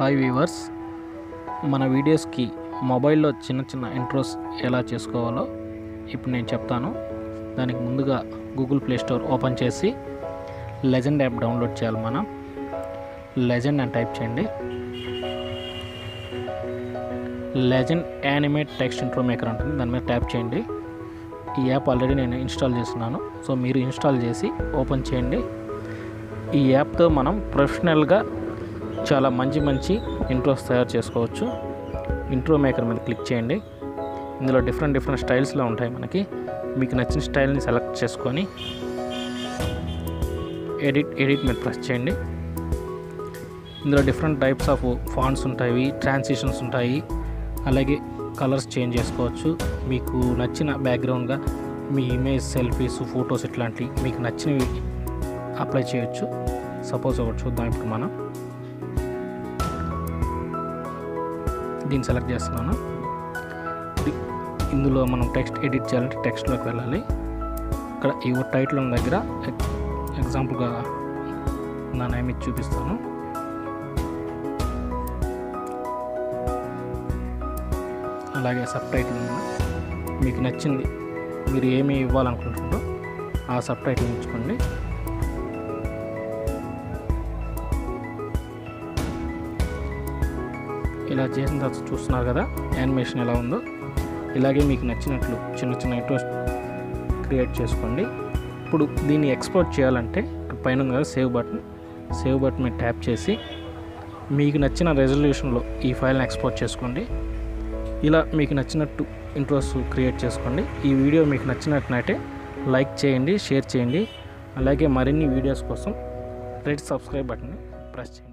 Hi weavers మన వీడియోస్కి మొబైల్లో చిన్న చిన్న ఇంట్రోస్ ఎలా చేసుకోవాలో ఇప్పుడు నేను చెప్తాను. దానికి ముందుగా గూగుల్ ప్లే స్టోర్ ఓపెన్ చేసి లెజెండ్ యాప్ డౌన్లోడ్ చేయాలి మనం. లెజెండ్ అని టైప్ చేయండి. Legend animate text intro maker ఉంటుంది దాని మీద ట్యాప్ చేయండి. ఈ యాప్ ఆల్రెడీ నేను ఇన్స్టాల్ చేస్తున్నాను. సో మీరు ఇన్స్టాల్ చేసి ఓపెన్ చేయండి. ఈ యాప్తో మనం ప్రొఫెషనల్గా చాలా మంచి మంచి ఇంట్రోస్ తయారు చేసుకోవచ్చు. ఇంట్రో మేకర్ మీద క్లిక్ చేయండి. ఇందులో డిఫరెంట్ డిఫరెంట్ స్టైల్స్లో ఉంటాయి మనకి. మీకు నచ్చిన స్టైల్ని సెలెక్ట్ చేసుకొని ఎడిట్ ఎడిట్ మీద ప్రెస్ చేయండి. ఇందులో డిఫరెంట్ టైప్స్ ఆఫ్ ఫాంట్స్ ఉంటాయి ట్రాన్సిషన్స్ ఉంటాయి. అలాగే కలర్స్ చేంజ్ చేసుకోవచ్చు. మీకు నచ్చిన బ్యాక్గ్రౌండ్గా మీ ఇమేజ్ సెల్ఫీస్ ఫొటోస్ ఇట్లాంటివి మీకు నచ్చినవి అప్లై చేయొచ్చు. సపోజ్ ఒకటి చూద్దాం ఇప్పుడు మనం. దీన్ని సెలెక్ట్ చేస్తున్నాను. ఇందులో మనం టెక్స్ట్ ఎడిట్ చేయాలంటే టెక్స్ట్లోకి వెళ్ళాలి. ఇక్కడ ఈ టైటిల్ ఉన్న దగ్గర ఎగ్జాంపుల్గా నా నేమ్ ఇచ్చి చూపిస్తాను. అలాగే సబ్ టైటిల్ మీకు నచ్చింది మీరు ఏమి ఇవ్వాలనుకుంటున్నారో ఆ సబ్ టైటిల్ ఉంచుకోండి. ఇలా చేసిన తర్వాత చూస్తున్నారు కదా యానిమేషన్ ఎలా ఉందో. ఇలాగే మీకు నచ్చినట్లు చిన్న చిన్న ఇంట్రెస్ట్ క్రియేట్ చేసుకోండి. ఇప్పుడు దీన్ని ఎక్స్పోర్ట్ చేయాలంటే పైన ఉంది కదా సేవ్ బటన్ సేవ్ బటన్ మీద ట్యాప్ చేసి మీకు నచ్చిన రెజల్యూషన్లో ఈ ఫైల్ని ఎక్స్పోర్ట్ చేసుకోండి. ఇలా మీకు నచ్చినట్టు ఇంట్రెస్ట్ క్రియేట్ చేసుకోండి. ఈ వీడియో మీకు నచ్చినట్లయితే లైక్ చేయండి షేర్ చేయండి. అలాగే మరిన్ని వీడియోస్ కోసం రెడ్ సబ్స్క్రైబ్ బటన్ని ప్రెస్ చేయండి.